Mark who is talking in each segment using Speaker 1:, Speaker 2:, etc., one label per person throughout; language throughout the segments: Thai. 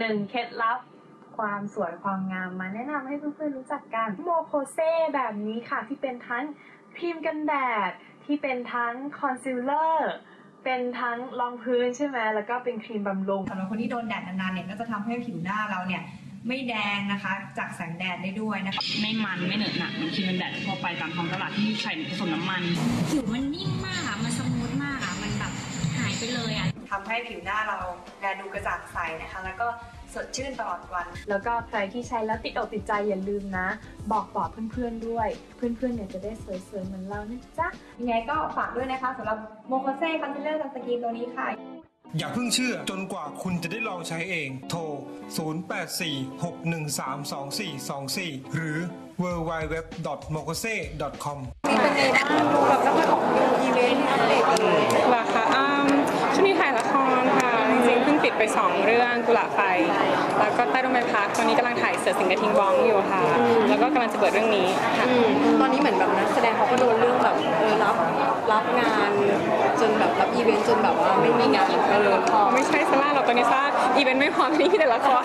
Speaker 1: หนึ่งเคล็ดลับความสวยความงามมาแนะนำให้เพื่อนๆรู้จักกันโมโคเซแบบนี้ค่ะที่เป็นทั้งครีมกันแดด ที่เป็นทั้งคอนซีลเลอร์เป็นทั้งรองพื้นใช่ไหมแล้วก็เป็นครีมบำรุง
Speaker 2: สำหรับคนที่โดนแดดนานๆเนี่ยก็จะทำให้ผิวหน้าเราเนี่ยไม่แดงนะคะ จากแสงแดดได้ด้วยนะคะ
Speaker 3: ไม่มันไม่เหนอะหนะเหมือนครีมกันแดดทั่วไปตามท้องตลาดที่ใส่ผสมน้ำมัน
Speaker 4: ผิวมันนิ่มมากอะมัน smooth มากอะมันแบบหายไปเลยอะ
Speaker 2: ทำให้ผิวหน้าเราแลดูกระจ่างใสนะคะ แล้วก็สดชื่นตลอดวัน
Speaker 1: แล้วก็ใครที่ใช้แล้วติดอกติดใจอย่าลืมนะ บอกต่อเพื่อนๆด้วย เพื่อนๆเนี่ยจะได้สวยๆเหมือนเรานะจ๊ะ
Speaker 2: ยังไงก็ฝากด้วยนะคะสำหรับโมโคเซ่ concealer sunscreen ตัวนี้ค่ะ
Speaker 5: อย่าเพิ่งเชื่อจนกว่าคุณจะได้ลองใช้เอง โทร 0846132424 หรือ www.mokose.com
Speaker 2: เป็นไงบ้าง
Speaker 6: พัดตอนนี้กำลังถ่ายเสือสิงห์กระทิงบ้องอยู่ค่ะ แล้วก็กำลังจะเปิดเรื่องนี้ค่ะ
Speaker 7: อืมตอนนี้เหมือนแบบนักแสดงเขาก็โดนเรื่องแบบเออรับรับงานจนแบบรับอีเวนต์จนแบบว่าไม่มีงานเออพอ
Speaker 6: ไม่ใช่ซาร่าหรอกตอนนี้ซาร่าอีเวนต์ไม่พอตอนนี้มีแต่ละคร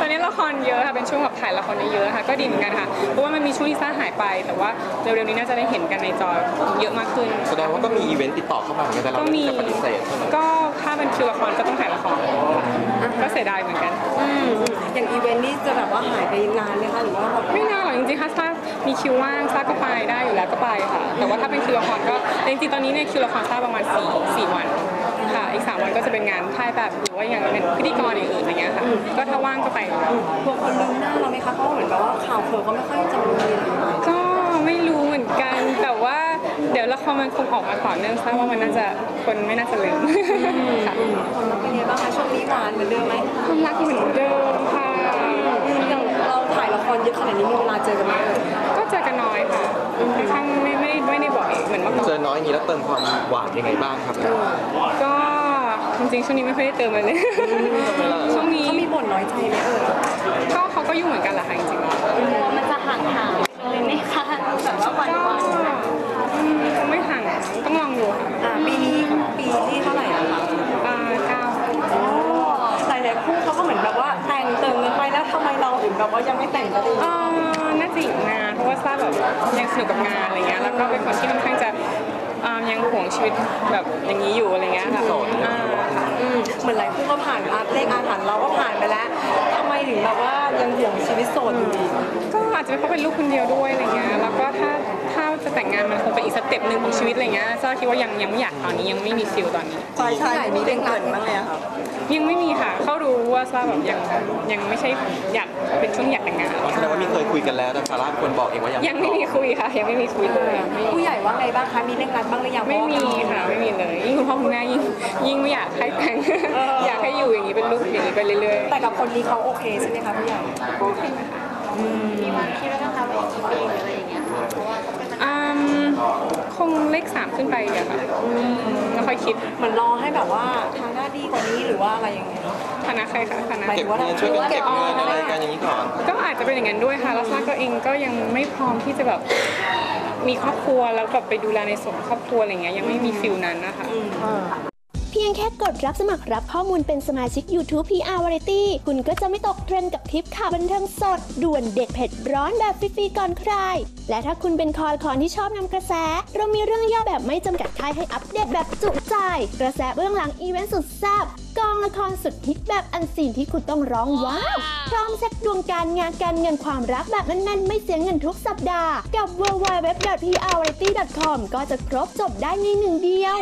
Speaker 6: ตอนนี้ละครเยอะค่ะเป็นช่วงแบบถ่ายละครเยอะๆค่ะ ก็ดีเหมือนกันค่ะ เพราะว่ามันมีช่วงที่ซาร่าหายไป แต่ว่าเร็วๆนี้น่าจะได้เห็นกันในจอเยอะมากขึ้น
Speaker 8: แสดงว่าก็มีอีเวนต์ติดต่อเข้ามาเหมือนกันแต่เรา
Speaker 6: ก็
Speaker 8: ไม่
Speaker 6: มี
Speaker 8: ได้ปฏิเสธใช่ไหม
Speaker 6: ก็ถ้าเป็นคิวละครก็ต้องถ่ายละคร ก็เสียดายเหมือนกัน
Speaker 7: อืมอ ย่างอีเวนต์นี่จะแบบว่าหายไปนานไหมคะหรือว่าแบบ
Speaker 6: ไม่นานหรอกจริงๆถ้าซามีคิวว่างซาก็ไปได้อยู่แล้วก็ไปค่ะ แต่ว่าถ้าเป็นคิวละครก็แต่จริงๆตอนนี้เนี่ยคิวละครซาประมาณ4 4วันค่ะ อีก 3 วันก็จะเป็นงานถ่ายแบบหรือว่าอย่างเป็นพิธีกรอื่นๆอย่างเงี้ยค่ะ ก็ถ้าว่างก็ไปอยู่แล้ว
Speaker 7: กลัวคนลืมหน้าเราไหมคะเพราะว่าเหมือนแบบว่าข่าวเธอก็ไม่ค่อยจะมีอะไรอย่างเงี้ย
Speaker 6: ก็ไม่รู้เหมือนกันแต่ว่าเดี๋ยวละครมันคงออกมาต่อเนื่องซาว่ามันน่าจะคนไม่น่าจะลืมค่ะ
Speaker 7: ความรักเป็นไงบ้างคะช่วงนี้หวานเหมือนเดิมไหม
Speaker 6: ความรักเหมือนเดิมค่ะ
Speaker 7: อย่างเราถ่ายละค รเยอะขนาดนี้มีเวลาเจอกันไหมเอ่ย
Speaker 6: ก็เจอกันน้อยค่ะค่อนข้างไม่ไม่ไม่ได้บ่อยเหมือนเมื่อก่อน
Speaker 8: เจอน้อยอย่างนี้แล้วเติมความหวานยังไงบ้างครับ
Speaker 6: ก็จริงๆช่วงนี้ไม่ค่อยได้เติมเลยเลยช่วงนี้
Speaker 7: เขามีบ่นน้อยใจไหมเอ่ย
Speaker 6: ก็เขาก็ยุ่งเหมือนกันแหละค่ะจริงๆแล้ว
Speaker 4: กลัวมันจะห่างๆเลยไหมคะแบบว่าหวาน
Speaker 6: ก็อืมคงไม่ห่างต้องลองดูค่ะ
Speaker 7: อ่าปีนี้ปีที่เท่าไหร่แล้วคะ
Speaker 6: อ่าเก้า
Speaker 7: หลายๆคู่เขาก็เหมือนแบบว่าแต่งเติมกันไปแล้วทำไมเราถึ งแบบว่ายังไม่แต่งกันเลย
Speaker 6: เอ่อน่าจะอีกนาน เพราะว่าทราบแบบยังสนุกกับงานอะไรเงี้ย แล้วก็เป็นคนที่ค่อนข้างจะอ่ายังหวงชีวิตแบบอย่างนี้อยู่อะไรเงี้ยค่ะอ่า
Speaker 7: อืมเหมือนหลายคู่ก็ผ่านอาเลขอาถรรพ์เราก็ผ่านไปแล้วทำไมถึงแบบว่ายังหวงชีวิตโสดอยู่ดี
Speaker 6: ก็อาจจะเป็นเพราะเป็นลูกคนเดียวด้วยอะไรเงี้ย แล้วก็ถ้า ถ้าจะแต่งงานมันคงเป็นอีก step หนึ่งของชีวิตอะไรเงี้ยทราบคิดว่ายังยังไม่อยากตอนนี้ยังไม่มี feel ตอนนี้
Speaker 7: ฝ่ายชายมีเริ่มเกริ่นบ้างเลยอะค่ะ
Speaker 6: ยังไม่มีค่ะเขารู้ว่าซาแบบยังยังไม่ใช่อยากเป็นช่วงอยากแต่งงาน
Speaker 8: แสดงว่ามีเคยคุยกันแล้วแต่ซาร่าเป็นคนบอกเองว่ายัง
Speaker 6: ยังไม่มีคุยค่ะ ยังไม่มีคุยเลย
Speaker 7: ผู้ใหญ่ว่าไงบ้างคะ มีเร่งรัดบ้างหรือยัง
Speaker 6: ไม่มีค่ะไม่มีเลยยิ่งคุณพ่อคุณแม่ยิ่งยิ่งไม่อยากให้แต่งอยากให้อยู่อย่างนี้เป็นลูกอย่างนี้ไปเรื่อย
Speaker 7: แต่กับคนนี้เขาโอเคใช่ไหมคะผู้ใหญ่
Speaker 6: ๆโอเคนะคะ
Speaker 4: มีวางคิดไว้นะคะว่าอีกกี่ปีหรืออะไรอย่างเงี้ย ค่ะเพราะว่าต้องเป็น
Speaker 6: อืมคงเลขสามขึ้นไปอะค่ะไม่ค่อยคิด
Speaker 7: เหมือนรอให้แบบว่าทางหน้าดีกว่านี้หรือว่าอะไรอย่างเงี้ย
Speaker 6: คณะใครคะคณะ
Speaker 7: หมาย
Speaker 8: เก็
Speaker 7: ถึ
Speaker 8: บ
Speaker 7: งว่า
Speaker 8: เงินช่วยกันเก็บเงินอะไรกันอย่างนี้ก่อน
Speaker 6: ก็อาจจะเป็นอย่างนั้นด้วยค่ะแล้วซาก็เองก็ยังไม่พร้อมที่จะแบบมีครอบครัวแล้วแบบไปดูแลในส่วนของครอบครัวอะไรเงี้ยยังไม่มี feel นั้นนะคะ
Speaker 9: เพียงแค่กดรับสมัครรับข้อมูลเป็นสมาชิก YouTube PR Variety คุณก็จะไม่ตกเทรนด์กับคลิปข่าวบันเทิงสด ด่วนเด็ดเผ็ดร้อนแบบฟรีๆก่อนใคร และถ้าคุณเป็นคอละครที่ชอบนำกระแส เรามีเรื่องย่อแบบไม่จำกัดค่ายให้อัปเดตแบบจุใจ กระแสเบื้องหลังอีเวนต์สุดแซ่บกองละครสุดฮิตแบบอันซีนที่คุณต้องร้องว้าว พร้อมเช็คดวงการงานการเงินความรักแบบแน่นๆ ไม่เสียเงินทุกสัปดาห์ กับ w w w p r v a r i e t y c o m ก็จะครบจบได้ในหนึ่งเดียว